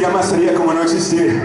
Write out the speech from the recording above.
llama Sería como no existir.